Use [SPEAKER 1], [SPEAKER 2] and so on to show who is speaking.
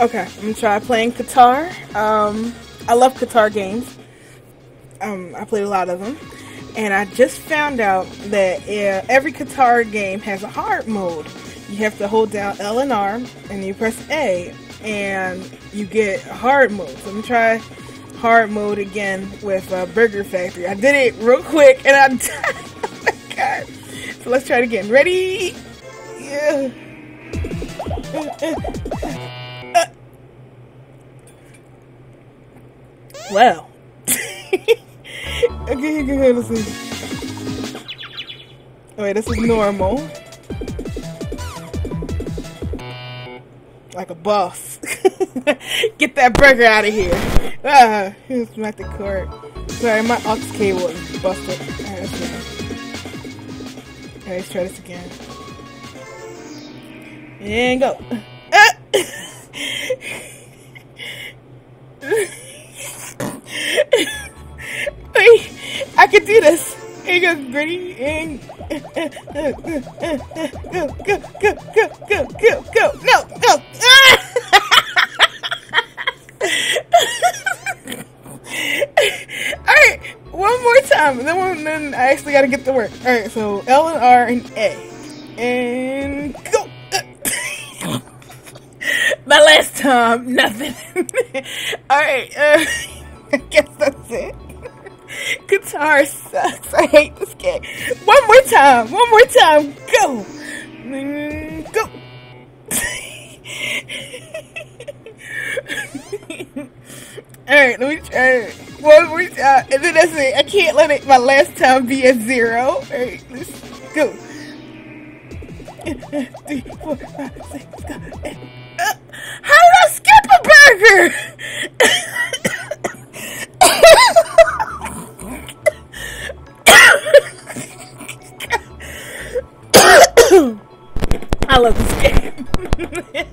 [SPEAKER 1] Okay, I'm gonna try playing Kutar. Um, I love Kutar games. Um, I played a lot of them, and I just found out that every Kutar game has a hard mode. You have to hold down L and R, and you press A, and you get hard mode. So I'm gonna try hard mode again with uh, Burger Factory. I did it real quick, and I died. oh my god! So let's try it again. Ready? Yeah. Well. okay, okay, okay, let's see. Wait, this is normal. Like a boss. Get that burger out of here. Ah, here's my the court. Sorry, my aux cable is busted. Alright, let's see. Alright, let's try this again. And go. Ah! I can do this. Here you go, ready? And go, go, go, go, go, go, go, go. No. Ah! All right, one more time. Then, one, then I actually got to get to work. All right, so L and R and A, and go. My last time, nothing. All right, uh, I guess that's it. Kutar sucks. I hate this game. One more time. One more time. Go. Go. All right, let me try. One more time, and then that's it. I can't let it. My last time be a zero. All right, let's go. Three, four, five, six, go. Uh, how did I skip a burger? I love this game.